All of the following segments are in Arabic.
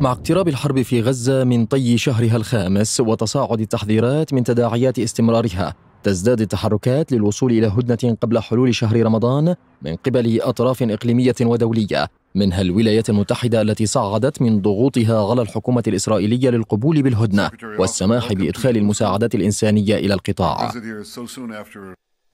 مع اقتراب الحرب في غزة من طي شهرها الخامس وتصاعد التحذيرات من تداعيات استمرارها تزداد التحركات للوصول إلى هدنة قبل حلول شهر رمضان من قبل أطراف إقليمية ودولية منها الولايات المتحدة التي صعدت من ضغوطها على الحكومة الإسرائيلية للقبول بالهدنة والسماح بإدخال المساعدات الإنسانية إلى القطاع.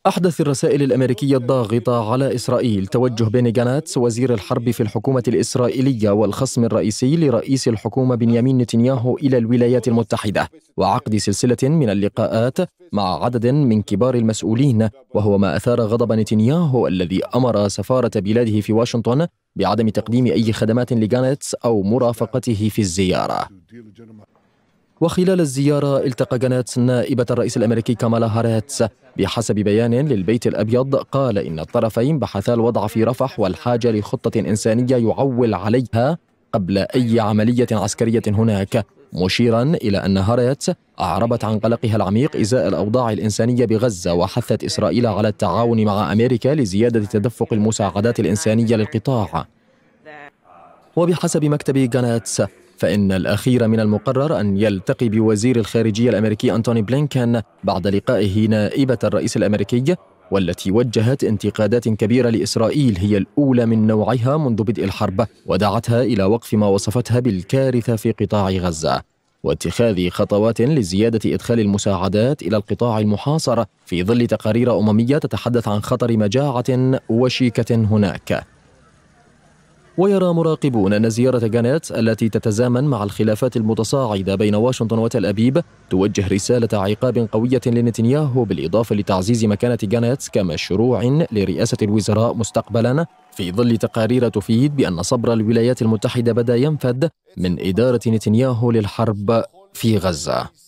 أحدث الرسائل الأمريكية الضاغطة على إسرائيل توجه بيني جاناتس وزير الحرب في الحكومة الإسرائيلية والخصم الرئيسي لرئيس الحكومة بنيامين نتنياهو إلى الولايات المتحدة وعقد سلسلة من اللقاءات مع عدد من كبار المسؤولين وهو ما أثار غضب نتنياهو الذي أمر سفارة بلاده في واشنطن بعدم تقديم أي خدمات لجانتس أو مرافقته في الزيارة. وخلال الزيارة التقى نائبة الرئيس الأمريكي كامالا هاريس. بحسب بيان للبيت الأبيض قال إن الطرفين بحثا الوضع في رفح والحاجة لخطة إنسانية يعول عليها قبل أي عملية عسكرية هناك. مشيرا إلى أن هاريس أعربت عن قلقها العميق إزاء الأوضاع الإنسانية بغزة وحثت إسرائيل على التعاون مع أمريكا لزيادة تدفق المساعدات الإنسانية للقطاع. وبحسب مكتب جانتس فإن الأخير من المقرر أن يلتقي بوزير الخارجية الأمريكي أنتوني بلينكن بعد لقائه نائبة الرئيس الأمريكي والتي وجهت انتقادات كبيرة لإسرائيل هي الأولى من نوعها منذ بدء الحرب ودعتها إلى وقف ما وصفتها بالكارثة في قطاع غزة واتخاذ خطوات لزيادة إدخال المساعدات إلى القطاع المحاصر في ظل تقارير أممية تتحدث عن خطر مجاعة وشيكة هناك. ويرى مراقبون أن زيارة جانيت التي تتزامن مع الخلافات المتصاعدة بين واشنطن وتل أبيب توجه رسالة عقاب قوية لنتنياهو بالإضافة لتعزيز مكانة جانيت كمشروع لرئاسة الوزراء مستقبلا في ظل تقارير تفيد بأن صبر الولايات المتحدة بدأ ينفد من إدارة نتنياهو للحرب في غزة.